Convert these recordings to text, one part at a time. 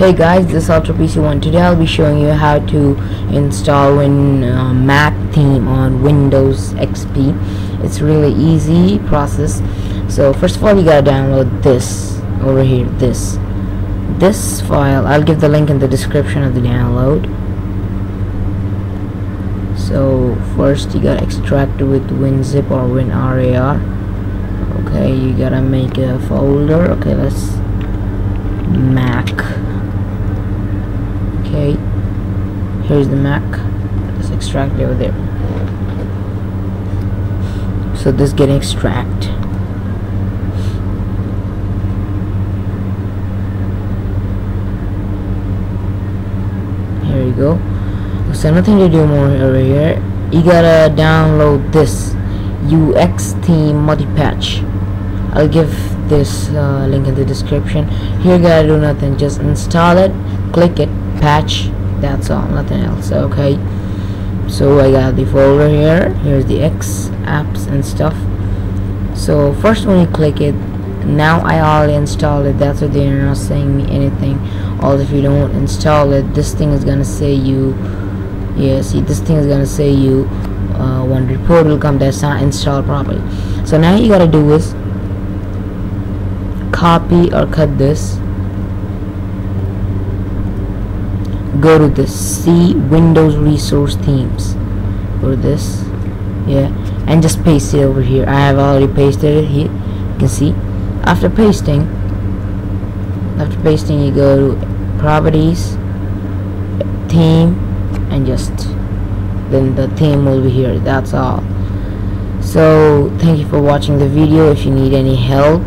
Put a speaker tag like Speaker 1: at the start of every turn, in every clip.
Speaker 1: Hey guys, this is Ultra PC1. Today I'll be showing you how to install Win uh, Mac theme on Windows XP. It's really easy process. So first of all, you gotta download this over here. This this file. I'll give the link in the description of the download. So first, you gotta extract with WinZip or WinRAR. Okay, you gotta make a folder. Okay, let's Mac okay here's the Mac. Let's extract it over there. So this getting extract. Here you go. So nothing to do more over here. You gotta download this UX theme multi-patch. I'll give this uh, link in the description. Here you gotta do nothing. Just install it click it patch that's all nothing else. Okay. So I got the folder here. Here's the X apps and stuff. So first when you click it now I already installed it. That's why they're not saying me anything. Or if you don't install it this thing is gonna say you yeah see this thing is gonna say you uh, one report will come. That's not installed properly. So now you gotta do is copy or cut this go to the C Windows resource themes to this yeah and just paste it over here. I have already pasted it here you can see. After pasting after pasting you go to properties theme and just then the theme will be here that's all. So thank you for watching the video. If you need any help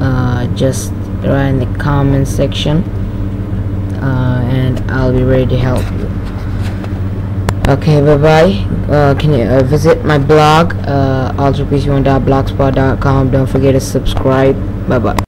Speaker 1: uh, just write in the comment section uh, and I'll be ready to help you. Okay bye bye uh, can you uh, visit my blog uh, ultrapc1.blogspot.com don't forget to subscribe. Bye bye